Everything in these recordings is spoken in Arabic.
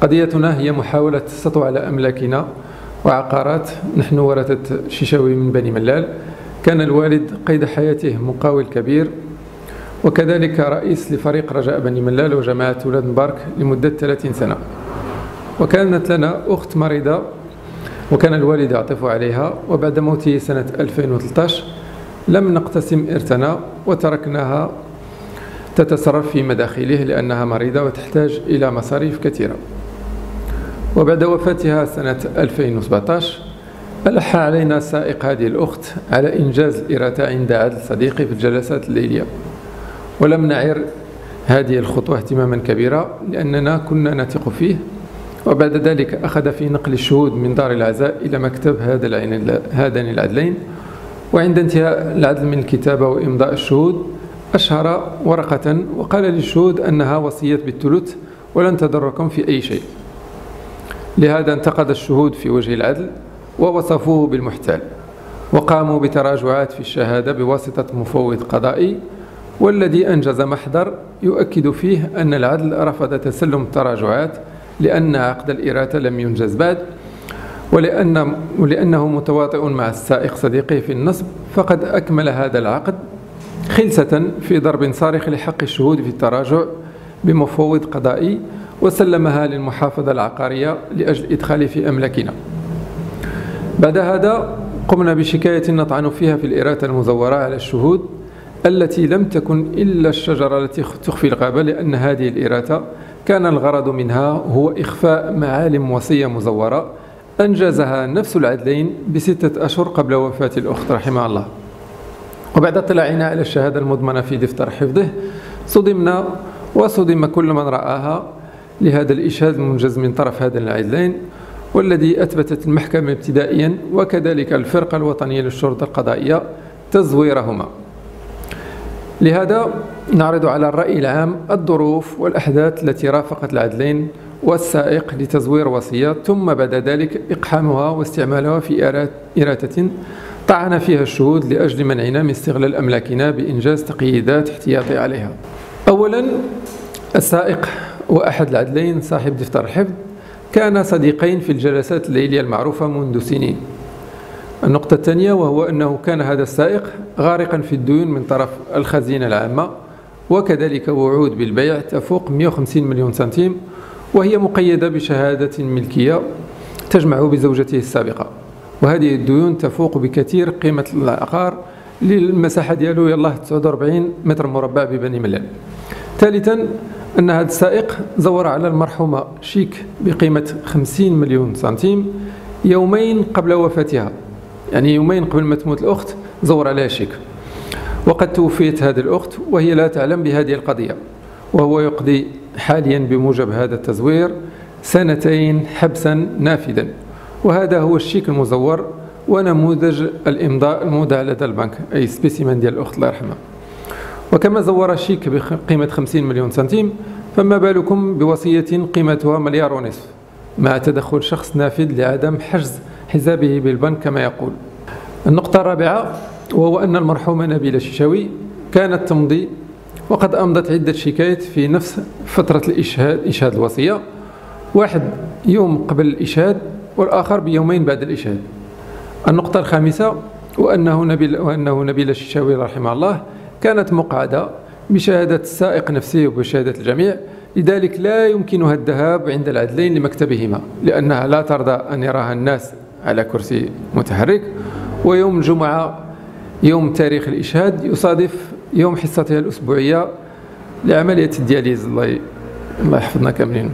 قضيتنا هي محاولة السطو على أملاكنا وعقارات. نحن ورثة شيشاوي من بني ملال. كان الوالد قيد حياته مقاول كبير. وكذلك رئيس لفريق رجاء بني ملال وجماعة ولاد مبارك لمدة 30 سنة. وكانت لنا أخت مريضة وكان الوالد يعطف عليها. وبعد موته سنة 2013 لم نقتسم إرثنا وتركناها تتصرف في مداخله لأنها مريضة وتحتاج إلى مصاريف كثيرة. وبعد وفاتها سنة 2017 ألح علينا سائق هذه الأخت على إنجاز الإرثة عند عدل صديقي في الجلسات الليلية. ولم نعر هذه الخطوة اهتماما كبيرا لأننا كنا نثق فيه وبعد ذلك أخذ في نقل الشهود من دار العزاء إلى مكتب هذين العدلين. وعند انتهاء العدل من الكتابة وإمضاء الشهود أشهر ورقة وقال للشهود أنها وصية بالثلث ولن تضركم في أي شيء. لهذا انتقد الشهود في وجه العدل ووصفوه بالمحتال وقاموا بتراجعات في الشهادة بواسطة مفوض قضائي والذي أنجز محضر يؤكد فيه أن العدل رفض تسلم التراجعات لأن عقد الإرادة لم ينجز بعد ولأن ولأنه متواطئ مع السائق صديقه في النصب فقد أكمل هذا العقد خلسة في ضرب صارخ لحق الشهود في التراجع بمفوض قضائي وسلمها للمحافظة العقارية لأجل إدخال في أملاكنا بعد هذا قمنا بشكاية نطعن فيها في الإرادة المزورة على الشهود التي لم تكن إلا الشجرة التي تخفي الغابة لأن هذه الإرادة كان الغرض منها هو إخفاء معالم وصية مزورة أنجزها نفس العدلين بستة أشهر قبل وفاة الأخت رحمها الله. وبعد اطلاعنا على الشهادة المضمنة في دفتر حفظه صدمنا وصدم كل من رآها لهذا الإشهاد المنجز من طرف هذين العدلين والذي أثبتت المحكمة ابتدائيا وكذلك الفرقة الوطنية للشرطة القضائية تزويرهما. لهذا نعرض على الرأي العام الظروف والأحداث التي رافقت العدلين والسائق لتزوير وصية ثم بعد ذلك إقحامها واستعمالها في إراتة طعن فيها الشهود لأجل منعنا من استغلال أملاكنا بإنجاز تقييدات احتياطي عليها. أولا السائق وأحد العدلين صاحب دفتر الحفظ كان صديقين في الجلسات الليلية المعروفة منذ سنين. النقطة الثانية وهو أنه كان هذا السائق غارقا في الديون من طرف الخزينة العامة وكذلك وعود بالبيع تفوق 150 مليون سنتيم وهي مقيدة بشهادة ملكية تجمع بزوجته السابقة. وهذه الديون تفوق بكثير قيمة العقار للمساحة ديالو. يلاه 49 متر مربع ببني ملال. ثالثا أن هذا السائق زور على المرحومة شيك بقيمة 50 مليون سنتيم يومين قبل وفاتها. يعني يومين قبل ما تموت الأخت زور عليها شيك. وقد توفيت هذه الأخت وهي لا تعلم بهذه القضية وهو يقضي حاليا بموجب هذا التزوير سنتين حبسا نافذا. وهذا هو الشيك المزور ونموذج الإمضاء المودع لدى البنك أي spécimen ديال الأخت الله يرحمها. وكما زور شيك بقيمة 50 مليون سنتيم فما بالكم بوصية قيمتها مليار ونصف مع تدخل شخص نافذ لعدم حجز حسابه بالبنك كما يقول. النقطة الرابعة وهو أن المرحومة نبيلة شيشاوي كانت تمضي وقد أمضت عدة شكايات في نفس فترة الإشهاد إشهاد الوصية. واحد يوم قبل الإشهاد والآخر بيومين بعد الإشهاد النقطة الخامسة وأنه نبيل وأنه نبيل الشيشاوي رحمه الله كانت مقعدة بشهادة السائق نفسه وبشهادة الجميع. لذلك لا يمكنها الذهاب عند العدلين لمكتبهما لأنها لا ترضى أن يراها الناس على كرسي متحرك. ويوم الجمعة يوم تاريخ الإشهاد يصادف يوم حصتها الأسبوعية لعملية الدياليز. الله الله يحفظنا كاملين.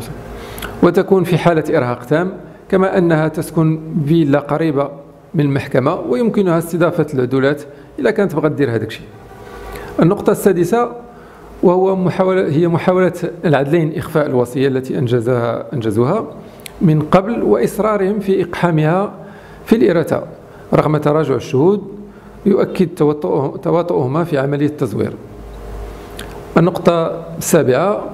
وتكون في حالة إرهاق تام. كما أنها تسكن فيلا قريبة من المحكمة ويمكنها استضافة العدولات إذا كانت بغات دير هذاك الشيء. النقطة السادسة وهو محاولة هي محاولة العدلين إخفاء الوصية التي أنجزها أنجزوها من قبل وإصرارهم في إقحامها في الإرثة رغم تراجع الشهود يؤكد تواطؤهما في عملية التزوير النقطة السابعة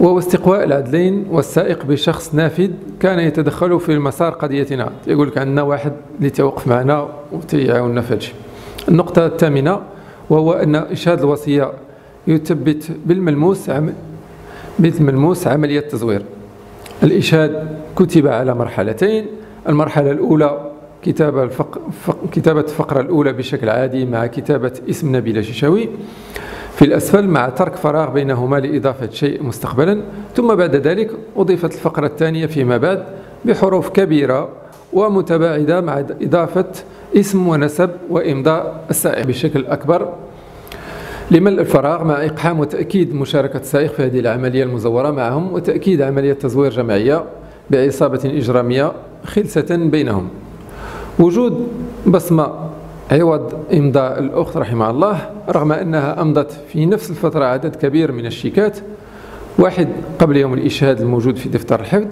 وهو استقواء العدلين والسائق بشخص نافذ كان يتدخل في مسار قضيتنا يقول لك عندنا واحد اللي توقف معنا وتيعاوننا في هذا النقطة الثامنة وهو أن إشهاد الوصية يثبت بالملموس عم بالملموس عملية التزوير الإشهاد كتب على مرحلتين. المرحلة الأولى كتابة الفق... كتابة الفقرة الأولى بشكل عادي مع كتابة اسم نبيل ششاوي في الأسفل مع ترك فراغ بينهما لإضافة شيء مستقبلا ثم بعد ذلك أضيفت الفقرة الثانية فيما بعد بحروف كبيرة ومتباعدة مع إضافة اسم ونسب وإمضاء السائق بشكل أكبر. لملء الفراغ مع إقحام وتأكيد مشاركة السائق في هذه العملية المزورة معهم وتأكيد عملية تزوير جماعية بعصابة إجرامية خلسة بينهم. وجود بصمة عوض إمضاء الأخت رحمها الله رغم أنها أمضت في نفس الفترة عدد كبير من الشيكات واحد قبل يوم الإشهاد الموجود في دفتر الحفظ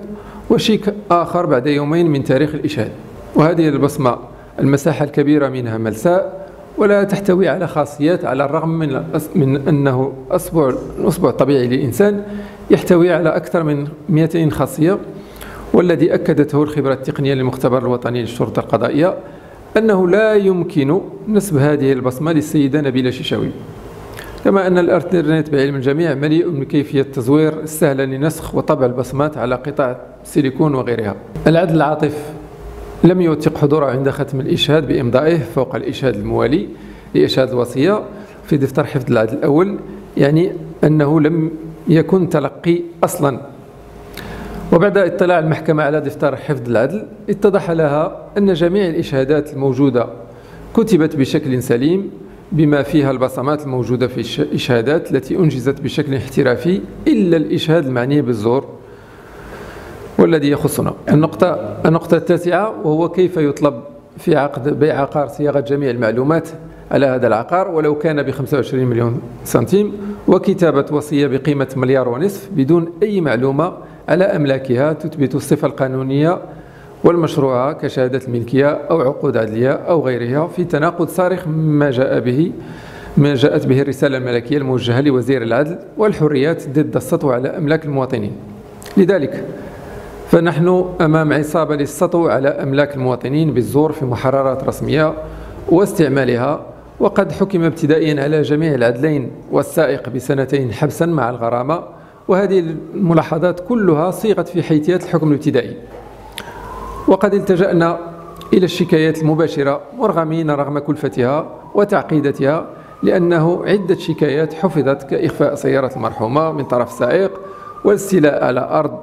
وشيك آخر بعد يومين من تاريخ الإشهاد. وهذه البصمة المساحة الكبيرة منها ملساء ولا تحتوي على خاصيات على الرغم من من أنه أصبع الأصبع الطبيعي للإنسان يحتوي على أكثر من 200 خاصية والذي أكدته الخبرة التقنية للمختبر الوطني للشرطة القضائية. أنه لا يمكن نسب هذه البصمة للسيدة نبيلة شيشاوي كما أن الإنترنت بعلم الجميع مليء من كيفية التزوير السهلة لنسخ وطبع البصمات على قطع سيليكون وغيرها. العدل العاطف لم يوثق حضوره عند ختم الإشهاد بإمضائه فوق الإشهاد الموالي لإشهاد الوصية في دفتر حفظ العدل الأول يعني أنه لم يكن تلقي أصلا وبعد اطلاع المحكمة على دفتر حفظ العدل اتضح لها أن جميع الإشهادات الموجودة كتبت بشكل سليم بما فيها البصمات الموجودة في الإشهادات التي أنجزت بشكل احترافي إلا الإشهاد المعني بالزور والذي يخصنا. النقطة النقطة التاسعة وهو كيف يطلب في عقد بيع عقار صياغة جميع المعلومات على هذا العقار ولو كان ب 25 مليون سنتيم وكتابة وصية بقيمة مليار ونصف بدون أي معلومة على أملاكها تثبت الصفة القانونية والمشروعة كشهادة الملكية أو عقود عدلية أو غيرها في تناقض صارخ مما جاء به ما جاءت به الرسالة الملكية الموجهة لوزير العدل والحريات ضد السطو على أملاك المواطنين. لذلك فنحن أمام عصابة للسطو على أملاك المواطنين بالزور في محررات رسمية واستعمالها وقد حكم ابتدائيا على جميع العدلين والسائق بسنتين حبسا مع الغرامة وهذه الملاحظات كلها صيغت في حيثيات الحكم الابتدائي. وقد التجأنا إلى الشكايات المباشرة مرغمين رغم كلفتها وتعقيدتها لأنه عدة شكايات حفظت كإخفاء سيارة المرحومة من طرف السائق والاستيلاء على أرض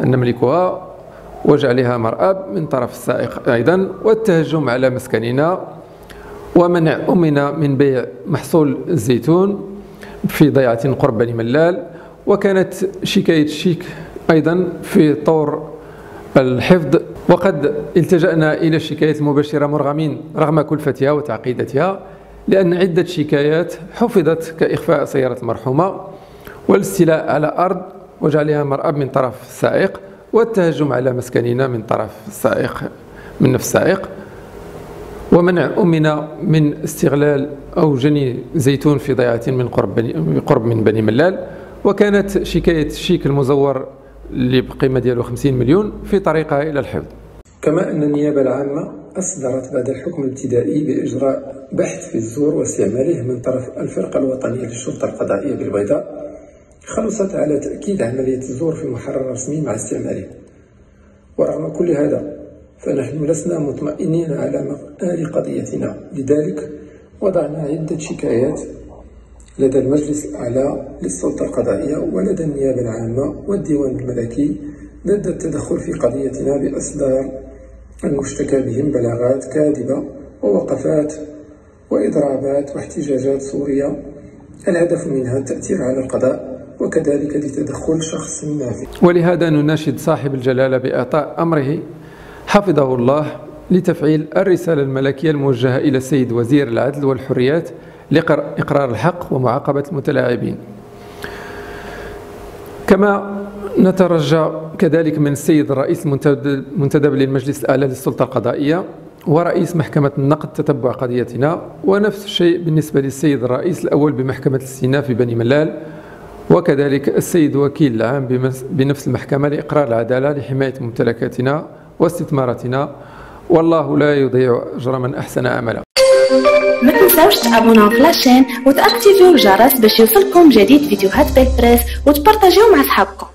نملكها وجعلها مرأب من طرف السائق أيضا والتهجم على مسكننا ومنع أمنا من بيع محصول الزيتون في ضيعة قرب بني ملال وكانت شكاية الشيك أيضا في طور الحفظ وقد التجأنا إلى الشكايات المباشرة مرغمين رغم كلفتها وتعقيدتها لأن عدة شكايات حفظت كإخفاء سيارة المرحومة والاستيلاء على أرض وجعلها مرأب من طرف السائق والتهجم على مسكننا من طرف السائق من نفس السائق ومنع أمنا من استغلال أو جني زيتون في ضيعة من قرب, قرب من بني ملال. وكانت شكاية الشيك المزور اللي بقيمة ديالو 50 مليون في طريقها إلى الحفظ. كما أن النيابة العامة أصدرت بعد الحكم الابتدائي بإجراء بحث في الزور واستعماله من طرف الفرقة الوطنية للشرطة القضائية بالبيضاء خلصت على تأكيد عملية الزور في محرر رسمي مع استعماله. ورغم كل هذا فنحن لسنا مطمئنين على مآل قضيتنا. لذلك وضعنا عدة شكايات لدى المجلس الأعلى للسلطة القضائية ولدى النيابة العامة والديوان الملكي ضد التدخل في قضيتنا بإصدار المشتكى بهم بلاغات كاذبة ووقفات وإضرابات واحتجاجات صورية الهدف منها التأثير على القضاء وكذلك لتدخل شخص ما ولهذا نناشد صاحب الجلالة بإعطاء أمره. حفظه الله. لتفعيل الرسالة الملكية الموجهة إلى السيد وزير العدل والحريات لإقرار الحق ومعاقبة المتلاعبين. كما نترجى كذلك من السيد الرئيس المنتدب للمجلس الأعلى للسلطة القضائية ورئيس محكمة النقد تتبع قضيتنا ونفس الشيء بالنسبة للسيد الرئيس الأول بمحكمة الاستئناف في بني ملال وكذلك السيد وكيل العام بنفس المحكمة لإقرار العدالة لحماية ممتلكاتنا واستثماراتنا والله لا يضيع أجر من أحسن عملا ما تنساوش تابوناو في la chaîne وتأكتيفيو الجرس باش يوصلكم جديد فيديوهات بيك بريس وتبارطاجيو مع صحابكم